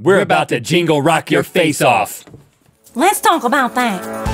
We're about to jingle rock your face off. Let's talk about that.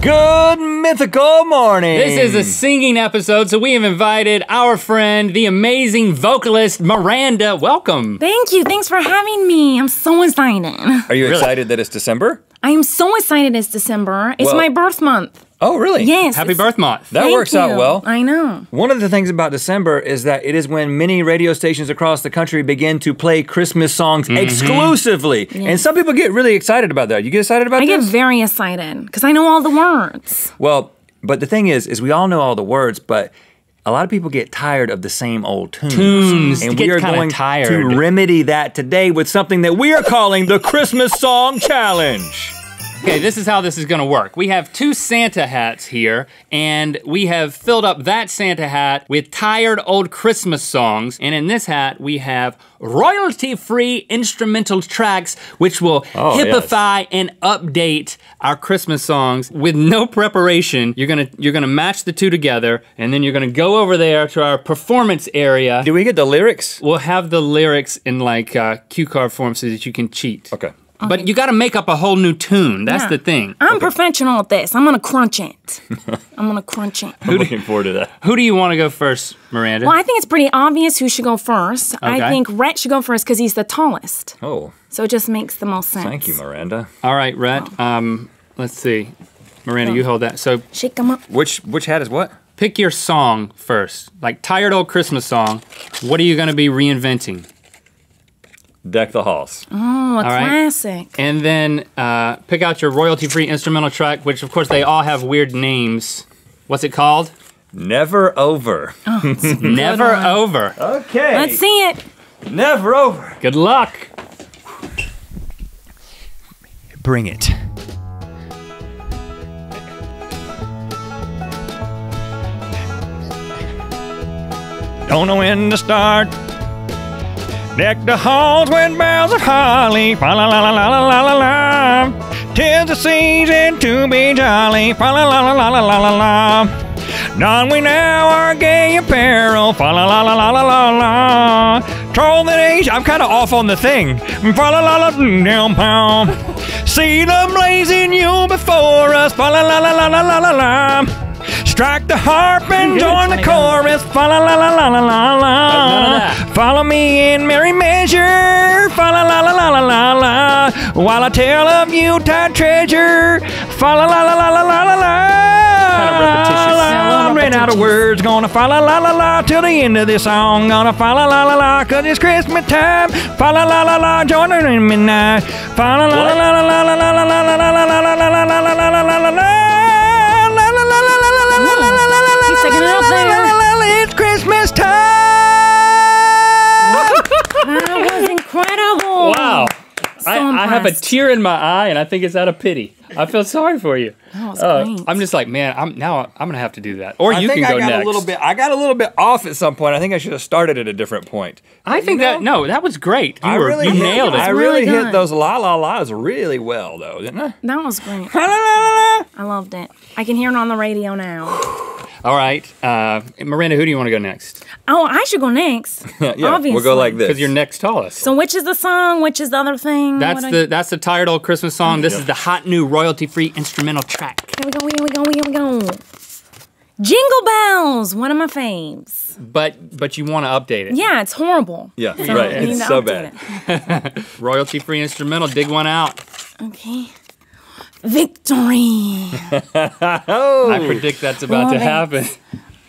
Good mythical morning. This is a singing episode, so we have invited our friend, the amazing vocalist Miranda. Welcome. Thank you. Thanks for having me. I'm so excited. Are you Really? excited that it's December? I am so excited it's December. It's Well- my birth month. Oh, really? Yes. Happy birth month. That Thank works out well. I know. One of the things about December is that it is when many radio stations across the country begin to play Christmas songs mm-hmm. exclusively. And some people get really excited about that. You get excited about I get this? very excited because I know all the words. well, but the thing is, is we all know all the words, but a lot of people get tired of the same old tunes. Tunes, And we are going tired. to remedy that today with something that we are calling the Christmas Song Challenge. Okay, this is how this is gonna work. We have two Santa hats here, and we have filled up that Santa hat with tired old Christmas songs. And in this hat, we have royalty free instrumental tracks, which will Oh, yes. and update our Christmas songs with no preparation. You're gonna you're gonna match the two together, and then you're gonna go over there to our performance area. Do we get the lyrics? We'll have the lyrics in like uh, cue card form so that you can cheat. Okay. But you gotta make up a whole new tune. That's Yeah. the thing. I'm professional at this. I'm gonna crunch it. I'm gonna crunch it. I'm looking forward to that. Who do you want to go first, Miranda? Well, I think it's pretty obvious who should go first. Okay. I think Rhett should go first because he's the tallest. Oh, So it just makes the most sense. thank you, Miranda. All right, Rhett. Um, let's see. Miranda, you hold that. So Shake him up. Which which hat is what? pick your song first. Like tired old Christmas song. What are you gonna be reinventing? Deck the halls. Oh, a All right. classic. And then uh, pick out your royalty-free instrumental track, which of course they all have weird names. What's it called? Never over. Never one. over. Okay. Let's see it. Never over. Good luck. Bring it. Don't know when to start. Deck the halls with boughs of holly. Fa la la la la la la la la. Tis the season to be jolly. Fa la la la la la la la la. Don we now our gay apparel. Fa la la la la la la la. Troll that age. I'm kind of off on the thing. Fa la la la down pound. See the blazing you before us. Fa la la la la la la la la. Strike the harp and join the chorus. Fa la la la la la la Follow me in merry measure. Fa la la la la la la la. While I tell of Utah treasure. Fa la la la la la la la la. Kinda repetitious. Yeah, a little I'm ran out of words. Gonna fa la la la la till the end of this song. Gonna fa la la la la cause it's Christmas time. Fa la la la la join her in midnight. Fa la la la la la la la la la la la la la la la la la la la have a tear in my eye, and I think it's out of pity. I feel sorry for you. That was Uh, great. I'm just like, man, I'm now I'm gonna have to do that. Or I you think can go I got next. a little bit. I got a little bit off at some point. I think I should have started at a different point. I think that no, that was great. You, I were, really you hit, nailed it. I really, really hit good. those la la la's really well, though, didn't I? That was great. La, la, la, la. I loved it. I can hear it on the radio now. All right, uh, Miranda, who do you want to go next? Oh, I should go next. yeah, Obviously. we'll go like this. Because you're next tallest. So which is the song? Which is the other thing? that's What the I- that's the tired old Christmas song. This is the hot new royalty-free instrumental track. Here we go. Here we go. Here we go. Jingle bells. One of my faves. But but you want to update it. Yeah, it's horrible. Yeah, So right. It's so bad. it. Royalty-free instrumental. Dig one out. Okay. Victory. Oh, I predict that's about Love to it. happen.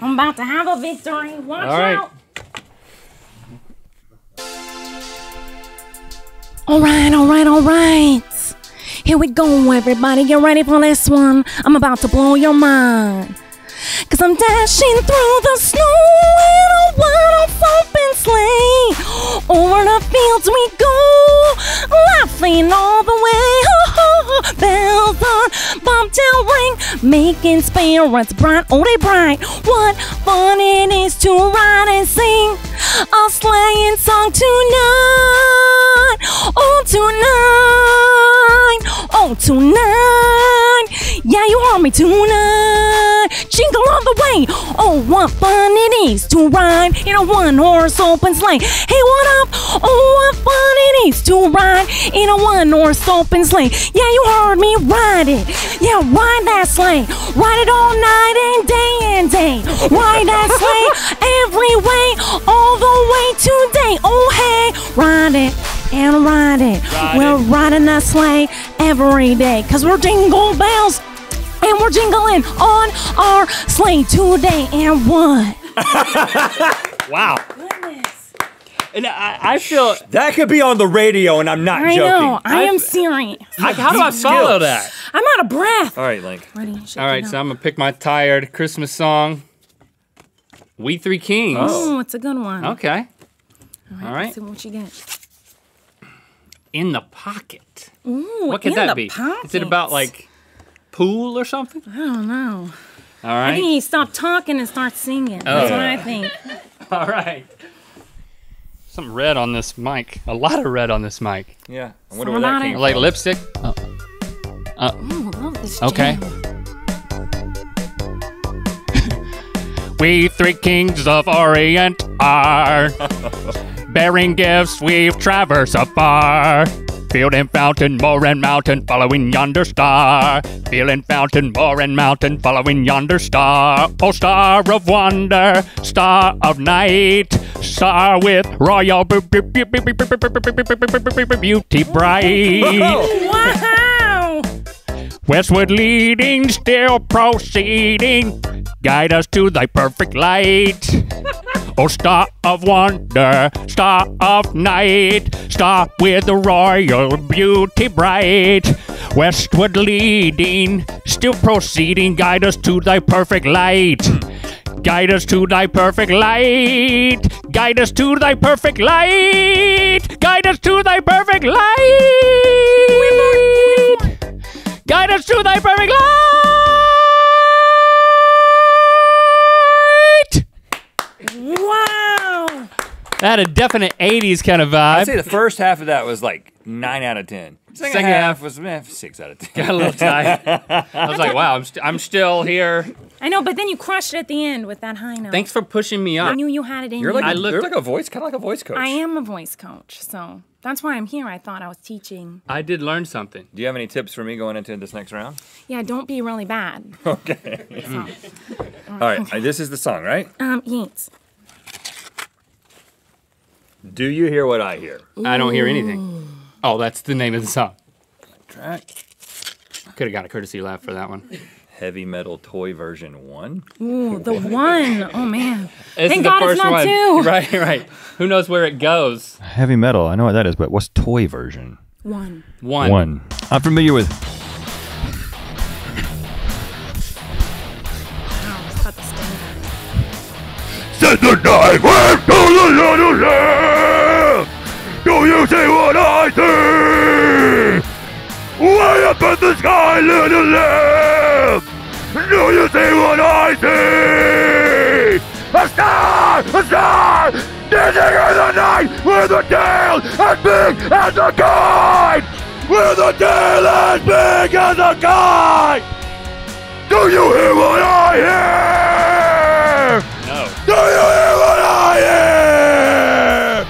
I'm about to have a victory. Watch All right. out. All right, all right, all right. Here we go, everybody. Get ready for this one. I'm about to blow your mind. Cause I'm dashing through the snow in a wild open sleigh. Over the fields we go, laughing all. Bells on bobtail ring, making spirits bright, oh they bright. What fun it is to ride and sing a sleighing song tonight. Oh tonight, oh tonight. Yeah, you heard me tonight. Jingle all the way. Oh, what fun it is to ride in a one-horse open sleigh. Hey, what up? Oh, what fun to ride in a one-horse open sleigh. Yeah, you heard me ride it. Yeah, ride that sleigh. Ride it all night and day and day. Ride that sleigh every way, all the way today. Oh, hey, ride it and ride it. Ride we're it. riding that sleigh every day because we're jingle bells and we're jingling on our sleigh today. And what? Wow. Goodness. And I, I feel. That could be on the radio, and I'm not I joking. know. I am serious. I, how do I follow that? I'm out of breath. All right, Link. Ready? All right, so. I'm gonna pick my tired Christmas song. We Three Kings. Oh, it's a good one. Okay. All all right. Let's see what you get. In the pocket. Ooh, What could in that the be? Is it about like pool or something? I don't know. All I think right. he stopped talking and start singing. That's Oh. what I think. All right. Some red on this mic. A lot of red on this mic. Yeah. I wonder Someone where that it. came Like from. lipstick. Oh. Ooh, love this Okay. We three kings of Orient are bearing gifts we've traversed afar. Field and fountain, moor and mountain, following yonder star. Field and fountain, moor and mountain, following yonder star. Oh, star of wonder, star of night, star with Royal Beauty bright. wow! Westward leading, still proceeding. Guide us to thy perfect light. Oh, star of wonder, star of night, star with the royal beauty bright. Westward leading, still proceeding, guide us to thy perfect light. Guide us to thy perfect light. Guide us to thy perfect light. Guide us to thy perfect light. Guide us to thy perfect light. Wow. That had a definite 80s kind of vibe. I'd say the first half of that was like nine out of ten. Second, Second half, half- was eh, six out of ten. Got a little tired. I was like, wow, I'm, st- I'm still here. I know, but then you crushed it at the end with that high note. Thanks for pushing me I knew you had it in You're you. like I a, looked- you're like a voice, kind of like a voice coach. I am a voice coach, so that's why I'm here. I thought I was teaching. I did learn something. Do you have any tips for me going into this next round? Yeah, don't be really bad. Okay. So, All right. This is the song, right? um, yes. Do you hear what I hear? I don't hear anything. Oh, that's the name of the song. Track. Could have got a courtesy laugh for that one. Heavy metal toy version one. Ooh, the one. Oh man. This Thank is the God it's not one. two. Right, right. Who knows where it goes? Heavy metal, I know what that is, but what's toy version? One. One. One. I'm familiar with. Wow, it's got the standard. Send the knife the lamb. Do you see what I see? Way up in the sky, little lamb. Do you see what I see? A star, a star, dancing in the night with a tail as big as a kite. With a tail as big as a kite. Do you hear what I hear? No. Do you hear what I hear?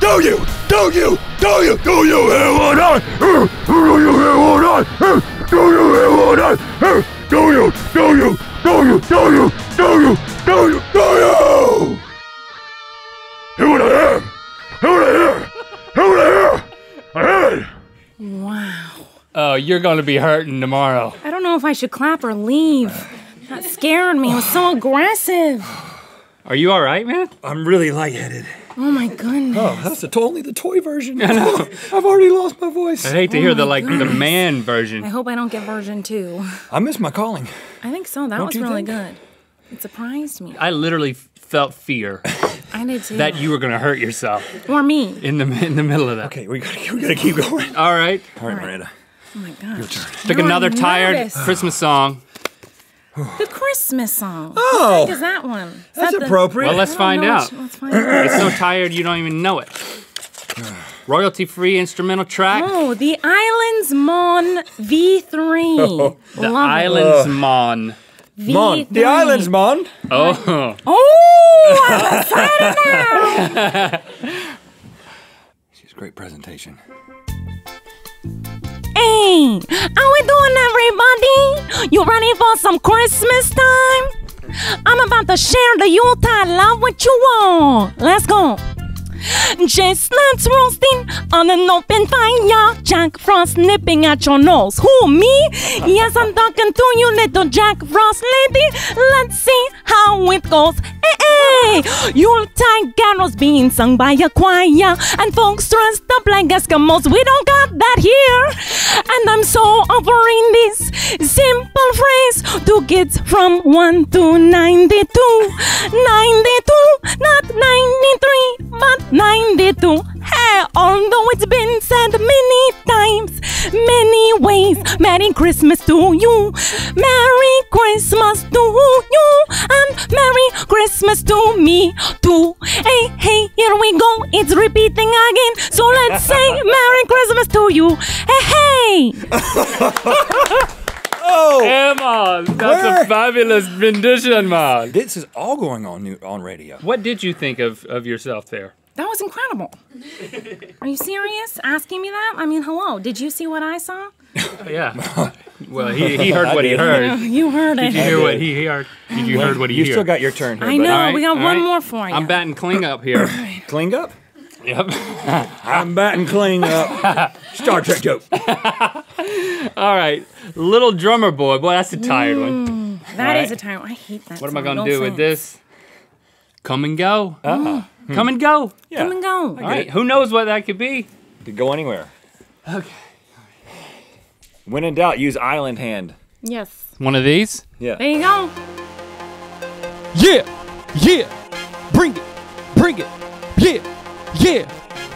Do you? Do you? Do you? Do you hear what I hear? Do you hear what I hear? Do you hear what I hear? Do you? Do you? Do you? Do you? Do you? Do you? Do you? Hear what I hear? Hear what I hear? Hear what I hear? I hear it. Wow. Oh, you're going to be hurting tomorrow. I don't know if I should clap or leave. That scared me. It was so aggressive. Are you all right, man? I'm really lightheaded. Oh my goodness. Oh, that's the, only the toy version. I know. I've already lost my voice. I hate to Oh hear the like the man version. I hope I don't get version two. I miss my calling. I think so. That Don't was really think? good. It surprised me. I literally felt fear I did too. that you were going to hurt yourself or me. in the in the middle of that. Okay, we gotta, we gotta keep going. All right. All right, Miranda. Oh my gosh. Pick Now I'm another tired. Christmas song. The Christmas song. Oh, What is that one? Is that's that the- appropriate. Well, let's find out. Let's find out. It's so tired you don't even know it. royalty-free instrumental track. Oh, the Islands Mon V3. the Love it. Islands Mon. V3. Mon, the islands, Mon. Oh, Oh, I'm excited now. She's a great presentation. Hey, how we doing, everybody? You ready for some Christmas time? I'm about to share the Yuletide love with you all. Let's go. Chestnuts roasting on an open fire. Jack Frost nipping at your nose. Who, me? Yes, I'm talking to you, little Jack Frost lady. Let's see how it goes. Hey, hey. Yuletide carols being sung by a choir. And folks dressed up like Eskimos. We don't got that here. And I'm so offering this simple phrase to kids from 1 to 92. 92, not 93, but 92. Hey, although it's been said many times, many ways, Merry Christmas to you. Merry Christmas to you. And Merry Christmas to me too. Hey, hey, here we go. It's repeating again. So let's say Merry Christmas to you. Hey, hey. Emma, that's Where? a fabulous rendition, man. This is all going on new, on radio. What did you think of, of yourself there? That was incredible. Are you serious? Asking me that? I mean, hello. Did you see what I saw? Oh, yeah. Well, he, he heard what he heard. You heard it. Did you it. hear what he heard? Did you heard what he You heard? still got your turn here. I buddy. know. All right, we got all one right. more for you. I'm batting clean up here. Clean up. Yep. I'm batting clean up. Star Trek joke. All right. Little drummer boy. Boy, that's a tired one. Mm, that All is right. a time. I hate that. What am I going to No do with this? Come and go. Uh-uh. Come and go. Yeah. Come and go. All right. Who knows what that could be? Could go anywhere. Okay. When in doubt, use island hand. Yes. One of these? Yeah. There you go. Yeah, yeah, bring it, bring it, yeah, yeah.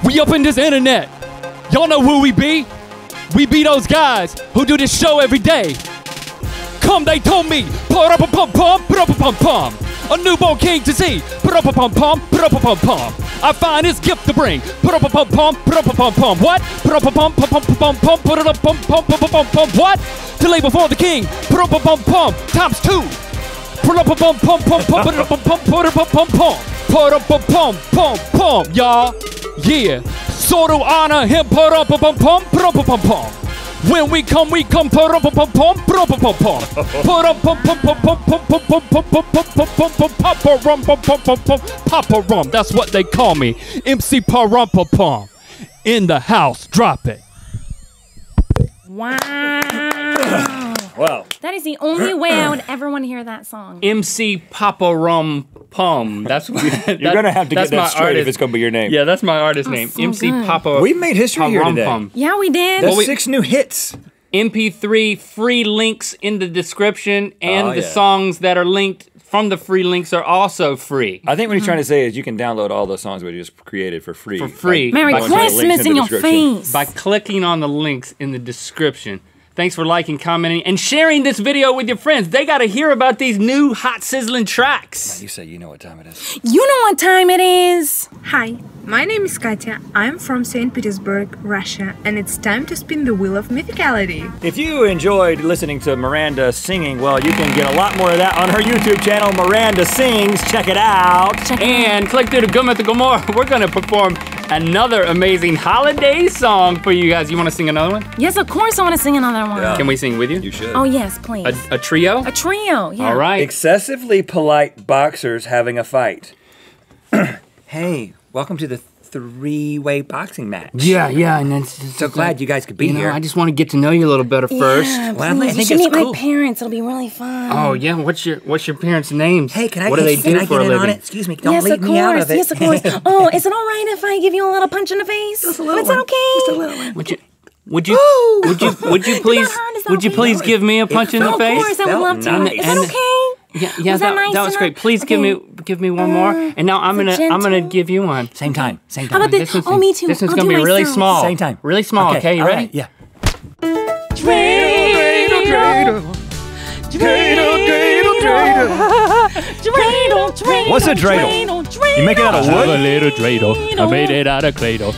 We up in this internet. Y'all know who we be? We be those guys who do this show every day. Come, they told me, pum pum, up a pum pum. A newborn king to see, pum pum, up a pum pum. I find his gift to bring, pum pum, up a pum pum. What? Pum pum pum pum pum pum, put it up pum pum pum pum pum pum. What? To lay before the king, up a pum pum times two. Pum pum pum pum, up a pum put up a pum pum, put up a pum pum pum, y'all. Yeah, so to honor him, put up a pum pum, put up a pum pum. When we come, we come, put up a pum pum, put up a pum pum, put up pum pum pum pum pum pum pum pum pum pum pum pum pum papa rum pum pum pum pum papa rum. That's what they call me, MC Parumpa Pum. In the house, drop it. Wow. Wow. that is the only way I would ever want to hear that song. MC Papa Rum Pum. That's what You're gonna have to get that straight if it's gonna be your name. Yeah, that's my artist oh, name. so MC good. Papa. We made history here today. Parumpum. Yeah, we did. That's we- six new hits. MP3 free links in the description, and Oh, the yeah. songs that are linked from the free links are also free. I think what he's trying to uh-huh. say is you can download all the songs we just created for free. For free. by Merry going to the links Christmas the in your description. face. by clicking on the links in the description. Thanks for liking, commenting, and sharing this video with your friends. They got to hear about these new hot sizzling tracks. You say you know what time it is. You know what time it is. Hi, my name is Katya. I'm from St. Petersburg, Russia, and it's time to spin the wheel of mythicality. If you enjoyed listening to Miranda singing, well, you can get a lot more of that on her YouTube channel, Miranda Sings. Check it out. And click through the Good Mythical More. We're going to perform another amazing holiday song for you guys. You want to sing another one? Yes, of course I want to sing another one. Yeah. Can we sing with you? You should. Oh, yes, please. A, a trio? A trio, yeah. All right. Excessively polite boxers having a fight. hey, welcome to the three-way boxing match. Yeah, yeah, and it's So glad you guys could be you know, here. I just want to get to know you a little better first. Yeah, Well, I think you should it's meet cool. my parents. It'll be really fun. Oh yeah, what's your what's your parents' names? Hey, can I what get, do they can do I for get a in living? on it? Excuse me, don't yes, leave of me out course. of it. Yes, of course. oh, is it all right if I give you a little punch in the face? Just a little Is that one. okay? Just a little one. Would you would you would you would you please hurt? Is that would you please give me a punch in the face? of course, I would love to. nice. Is that okay? Yeah, yeah, Was that, that nice that was great. enough? Please give me give me one more. Uh, and now I'm gonna it I'm gonna give you one. Same time, same time. How time. about this? This Oh, me too. This one's I'll gonna do be really myself. small. Same time. Really small. Okay, you all ready? right, Yeah. Dreidel, dreidel, What's a dreidel? dreidel, dreidel. You make it out of I have wood? a little dreidel. I made it out of Clay-Doh.